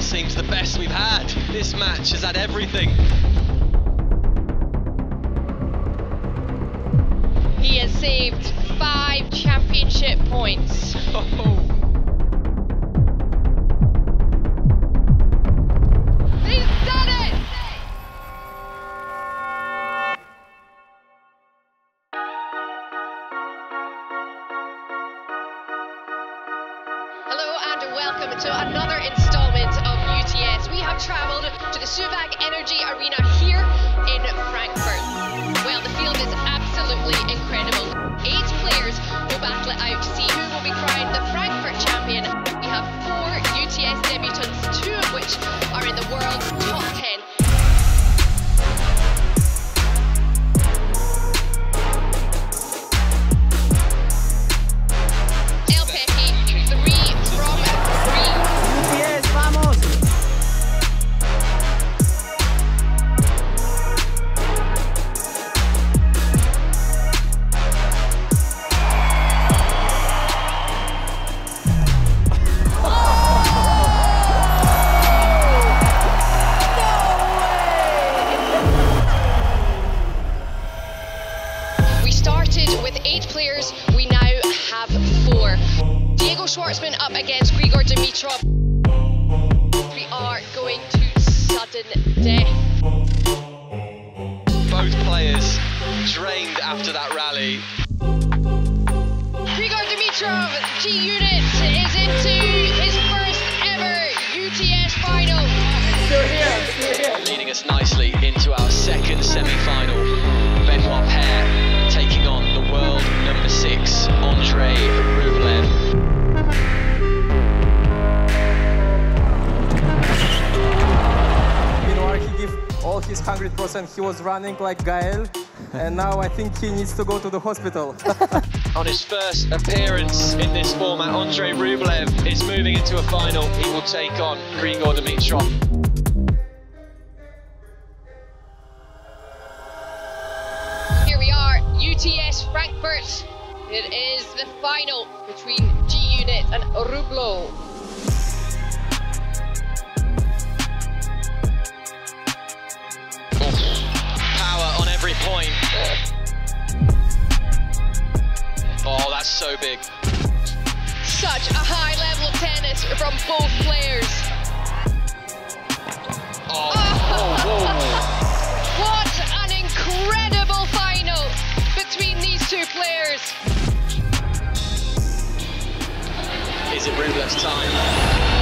it seems the best we've had. This match has had everything. He has saved five championship points. Oh. He's done it! Hello and welcome to another installment Travelled to the Suwag Energy Arena here in Frankfurt. Well, the field is absolutely incredible. Eight players will battle it out to see who will be crowned the Frankfurt champion. We have four UTS debutants, two of which are in the world have four. Diego Schwartzman up against Grigor Dimitrov. We are going to sudden death. Both players drained after that rally. Grigor Dimitrov, G Unit, is into his first ever UTS final. Still here, still here. leading us nicely all his 100%. He was running like Gael. And now I think he needs to go to the hospital. On his first appearance in this format, Andrey Rublev is moving into a final. He will take on Grigor Dimitrov. Here we are, UTS Frankfurt. It is the final between G Unit and Rublo. So big. Such a high level of tennis from both players. Oh, oh, oh whoa. What an incredible final between these two players. Is it Rublev's time?